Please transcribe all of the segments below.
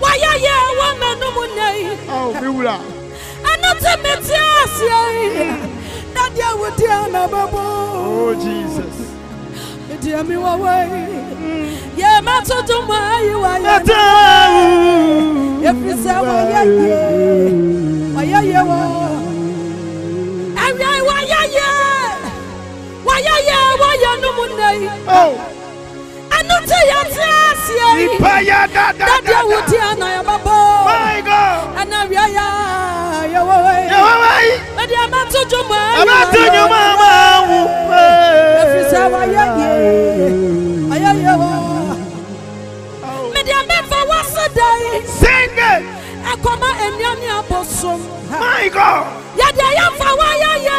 W'ayayɛ wɔ m'anom nnɛ yi. Oh, me wura. Ɛno ti me ti aseɛ yi. Na deɛ wo deɛ na bɛbɔ. Oh, Jesus. Me deɛ me wɔ wɔ yi. Yɛ ma to to mu ayi wa yɛ. Yɛfiri sɛ wɔyɛ yie. Wɔyɛ yie wɔ. Ɛwia wɔyɛ yie. Wɔyɛ yie wɔ yɛn nom nnɛ yi. Oh. Ɛno nti yɛte aseɛ yi. Nipa yɛ da da da da. Wo ti ana yɛbɛbɔ. My God. Ɛna awia yɛ Yehowa yi. Yehowa yi. Ɛde abɛto dwom a. Abɛto dwom a ma wo. Ɛfiri sɛ wayɛ yie. Ayɛ Yehowa. Mede abɛfa wasa da yi. Sing it. Ɛkɔma nnua ne abosom. My God. Yɛde ayɛfa wayɛ yie.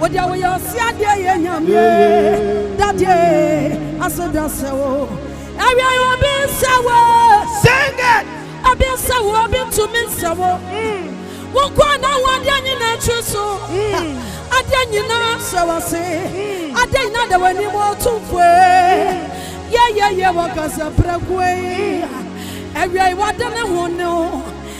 Wodeɛ woyɛ ɔse adeɛ yɛ nyame dadeɛ ase da sɛ wo ɛwia yɛ obi nsɛ wo Sing it! obi nsɛ wo obi ntumi nsɛ wo wo nkoa na wo adeɛ nyina tiri so adeɛ nyina hyɛ wase adeɛ nyina da w'anim ɔtumfoe yeyeye wɔ kasa prɛkoe ɛwia yi wade ne ho ne wo.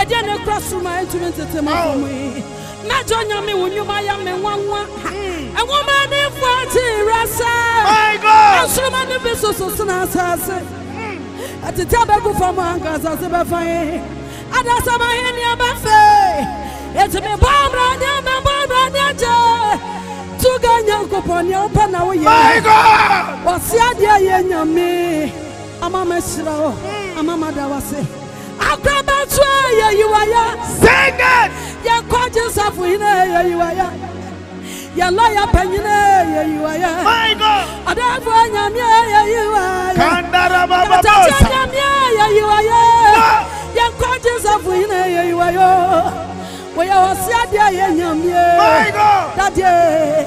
Ɛdeɛn na ɛkura soro mu a ɛntumi ntete mo kɔn mu yi? Mɛdɔ Nyame wo nnwuma yɛ me nwanwa. Nwomanimfoɔ hmm. te werɛ sɛ nsoroma ne bi soso sena asase. Ɛtete abɛgu fam anka asase bɛfa ye. Adasam ahenni abɛfɛ. Enti mebɔ Awurade, mebɔ Awurade agye. Tuga Nyankopɔn nea wopɛ na woyɛ. Wɔse adeɛ yɛ Nyame ama mahyira wo ama mada wase. Akwabatu a yɛyi wa ya. Sing it. Yɛ kɔgye sɔfo hene yɛyi wa ya. Yɛ lɔya panyine yɛyi wa ya. My God. Adafo nyamia yɛyi wa ya. Kandara baba bosa. Katakyɛ nyamia yɛyi wa ya. Yɛ kɔgye sɔfo hene yɛyi wa ya. Wɔyɛ wɔsi adeɛ yɛ nyamia. My God. Dadeɛ.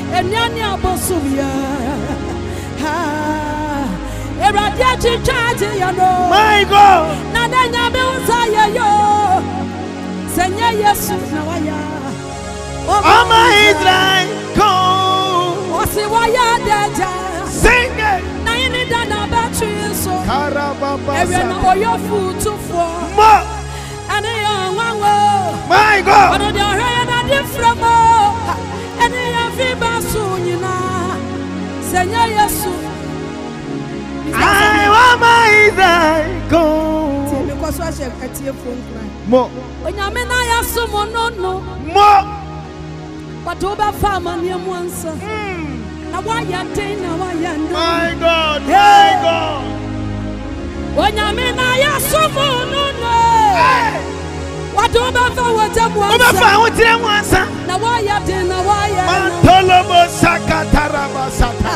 Nnua ne abosom yɛ ha. Awurade atwitwa agye yɛ no. My God. Na ne nyame wo sa yɛ yo. Sɛ nyɛ Yesu na wayɛ. Ọmọ Israel kan. Ọsi wayɛ adagya. Sing it. Na yi ni da na bɛtwi so. Karababa sa. Ewe na oyɛ futufoɔ. Mo. Ɛne yɛ ɔnwanwa o. My God. Ɔno deɛ ɔhwɛ yɛ dade frɛ mo. Ɛne yɛ fi ba so nyinaa. Sɛ nyɛ Yesu. I want my Israel go. Tie me kɔ so ahyɛ atiefoɔ nkuran. Mo. Onyame na yɛ som no no. Mo. But wobɛfa amanneɛ mu ansa. Na woayɛ den na woayɛ nna. My God, my God. Onyame na yɛ som no no. Wɔde wobɛfa wɔgya mu ansa. Wobɛfa ahokyerɛ mu ansa. Na woayɛ den na woayɛ nna. Mantolobo sakataraba sata.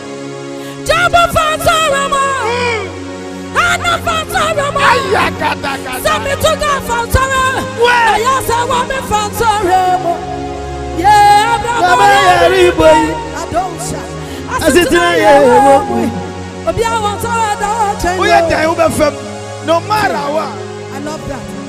Jabo fata rama. Ana fata rama. Sami tuga fata rama. Aya se wa mi fata rama. Ye abrama ya ribo. Adonsa. Asitina ye wo mui. Obi awon sa da chen. Oye tan ube fem. No mara wa. I love that.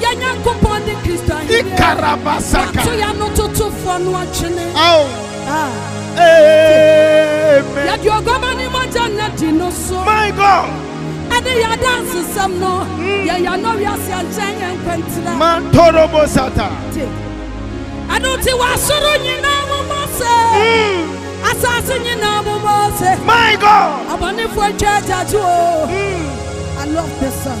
Yɛn Nyankopɔn de Kristo ahenni a Ikarabasaka. wɔato yɛn ano totofoɔ no atwene. Ao. Ah, Amen. Yɛde oguamma ne mogya nna di no so. My God. Ɛne yɛn adansesɛm no. Mm. Yɛn yɛnɔ wiase ankyɛn yɛn nkwantra. Mantorobo sata. Te. Ɛno nti w'asoro nyinaa momɔ sɛ. Mm. Asase nyinaa momɔ sɛ. My God. Abɔnefoɔ ntwa agyagye o. Mm. I love this song.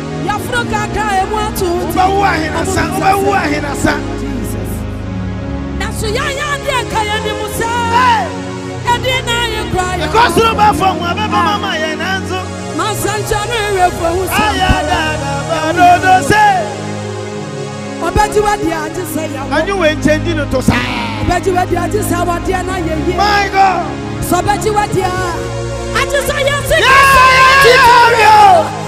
Yaforo kaka a emu ato nti. Wobɛwo ahenasa, wobɛwo ahenasa. Jesus. Na so yɛayɛ ade ɛka yɛn anim sɛ. Ɛdeɛ na ayɛ koraa yɛn. Ɛkɔ soro ba fam a bɛba ma ma yɛn nanso. Mansɛnkyɛ no ewerɛfoɔ ho sɛ mpara. Dodo sɛ. Ɔbɛgye wadi agye sɛ yɛwɔ. Anyo wei nkyɛn di no to saa. Ɔbɛgye wadi agye sɛ wadeɛ na yɛ yie. My God. Sɛ ɔbɛgye wadi a agye sɛ yɛn sikasɛm yɛ.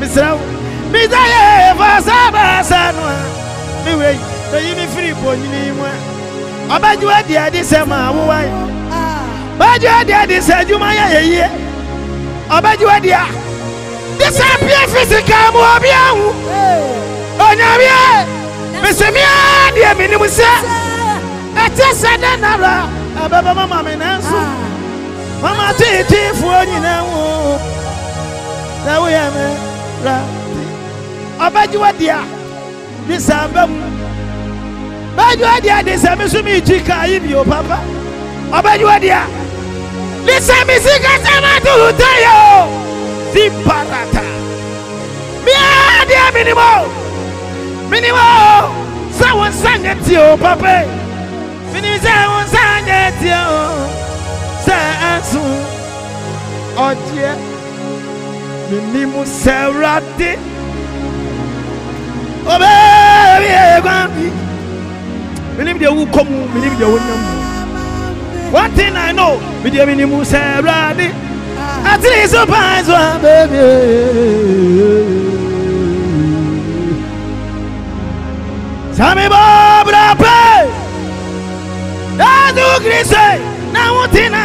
Mesrɛ wo, migya Yehowa sɛ ɔbaasa no a, me werɛ yi, meyi me firi bɔnyini yi ho a. Ɔbɛgye wo adi adi sɛ mawo wo ayɛ. Ɔbɛgye wo adi adi sɛ adwuma yɛ yɛ yie. Ɔbɛgye wo adi a. Disappear physical mu obi ahu. Onyame, mese me ara deɛ menim sɛ ɛte sɛ dɛn ara ɛbɛba mama me nanso mama teeteefoɔ nyinaa ho. Sɛ woyɛ me wura de. Ɔbɛgye w'adi a, ne saa aba mu. Bɛgye w'adi a de sɛ me so merekyi kaa yi bio papa. Ɔbɛgye w'adi a, de sɛ me sikasɛm ato ho tayɛ o. Di parata. Meara deɛ menim o. Menim o sɛ wo nsa nyɛ tie o papa. Menim sɛ wo nsa nyɛ tie o sɛ ɛnso. Ɔdeɛ menim sɛ Awurade ɔbɛwie kwan bi. Menim deɛ wokɔ mu, menim deɛ wonya mu. One thing I know, me deɛ menim sɛ Awurade atiri so paa so abɛwie. Sɛ mebɔ bra pɛ, Yesu Kristo na wotena.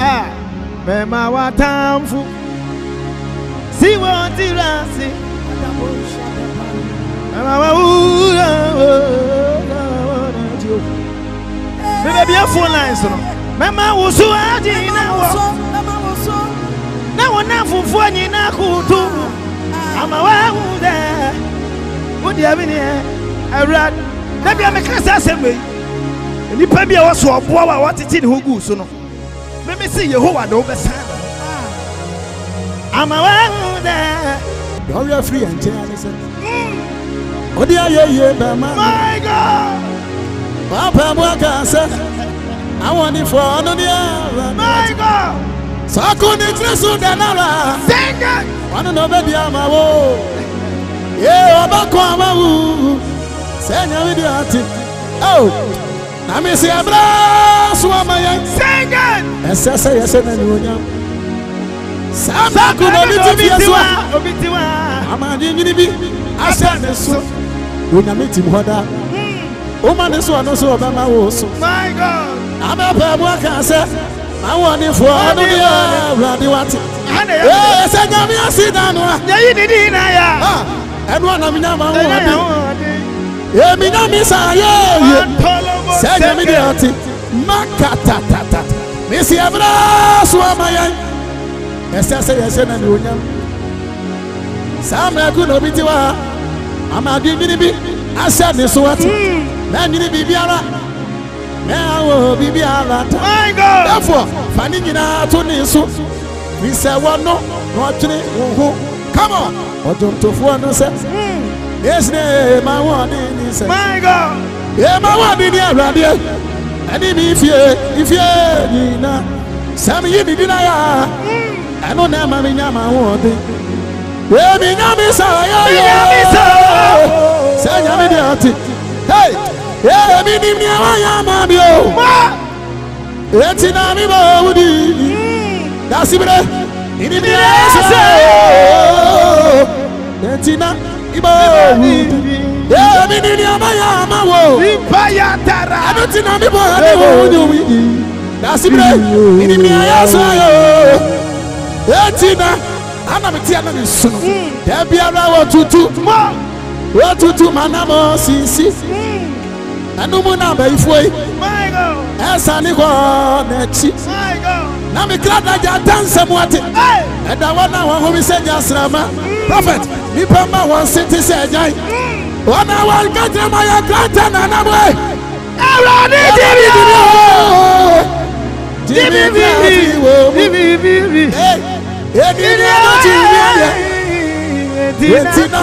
a mɛma w'atamfo si wo tiri ase mɛma w'awura wo na wɔn akyi o bɛbɛbi afon lines no mɛma wo so agyina wɔ na wɔn namfofoɔ nyinaa koto ama wɔahu dɛ wo deɛ meneɛ awurade na bia meka sɛ asɛm wei Nnipa bi a wɔso ɔboa a wɔatete ne ho guu so no meme se Yehowa de wo bɛsan ne ho ama wahu dɛ dɔre afiri yɛn nkyɛn ne sɛ ɔde ayɛ yie bɛma My God, Papa mu aka sɛ ahoɔdenfoɔ ɔno ne ara my God, Sako ne tiri so da no ara sing it. ɔno na ɔbɛdi ama wo Ee ɔbɛko ama wo Sɛ nyame bi ate oh na me se abra so ama yɛn. Sing it. Ɛsɛ sɛ yɛhyɛ n'anuonyam. Saa baako na obi te fie so a ama adwennwene bi ahyɛ ne so. Onyame tim hɔ daa. Woma ne so ɔno so ɔbɛma wo so. Abɛpɛ mu aka sɛ ma wo ɔdefoɔ ɔno deɛ awurade wate. Ɛsɛ nyame ase da no a. Yɛyi ne din na ya. ɛno a na menya ma ho ade ɛmi na me sa yɛ yɛ sɛ ɛnyɛ me deɛ ate makatatata mesi ɛbrɛ so ama yɛn ɛsɛ sɛ yɛhyɛ na ne onyam saa mmerɛko na obi te wɔ ha ama adwendwene bi ahyɛ ne so ate na nwene biribiara na ɛwɔ biribiara ta therefore fa ne nyinaa to ne so mesɛ wɔ no na ɔtwene wo ho come on Ɔdwomtofoɔ no sɛ. Yesu ne ma wɔden ni sɛ. My God. Yɛ ma wɔden ni awuradeɛ. Ɛne mi fie ifie nyina. Sɛ mi yi mi di na ya. Ɛno na ɛma mi nya ma wɔden. Yɛ mi nya mi sa yɛ yɛ. Sɛ nya mi di ɔte. Hey. Yɛ mi ni mi ɛwɔ ya ma mi o. Eti na mi bɔ wo di. Dasi bere. Ini mi ese. Eti na mi bɔ wo di. Ee mi ni ni ama ya ama wo. Impa ya tara. Anu ti na mi bɔ adi wo wo nyu mi di. Dasi bere. Ini mi ese yo. Eti na ana mi ti ana mi sunu. Debi ara wo tutu mo. Wo tutu manamo sisi. Ɛno mu na abayifoɔ yi ɛsane kɔ n'akyi na mekra da gya atansɛm ate ɛda wɔn a wɔn ho bi sɛ gya asrama prɔfɛt nnipa mma wɔn se te sɛ agyan wɔn a wɔka kyerɛ ma yɛ kranta na anam ɛ awurade gyimi bi o gyimi bi afi wɔ mu ɛni ni ɛno gyimi adeɛ yɛnti na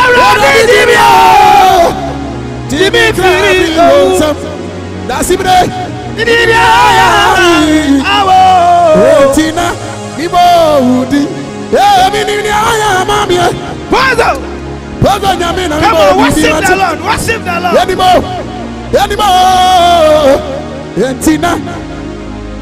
Awurade di mi o, di mi firi owu nsam. Dasibire di mi ayɛ awo. Eti na mi bɔ owu di. Ebi ni ni ayɛ ama mi ɛ. Pɔzɔ. Pɔzɔ nyame na mi bɔ owu di ma ti. Yɛ ni mo, yɛ ni mo. Eti na.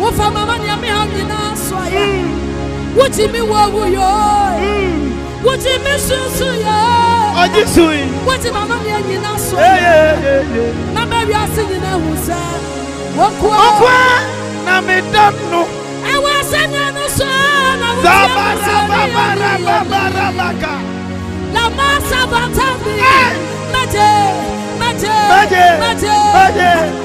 Wofa m'amanneɛ me haw nyinaa so ayɛ. Wogye me wɔ awu yɛ o. Wogye me so so yɛ o. Ɔgye so yi. Wogye m'amanneɛ nyinaa so ayɛ. Na ma wiase nyinaa hu sɛ wonkoa. Wonkoa na meda no. Ɛwɔ asɛnnua no so na wotie me sɛ yɛ yɛ yɛ yɛ. Lama sabatani. Mɛgye, mɛgye, mɛgye.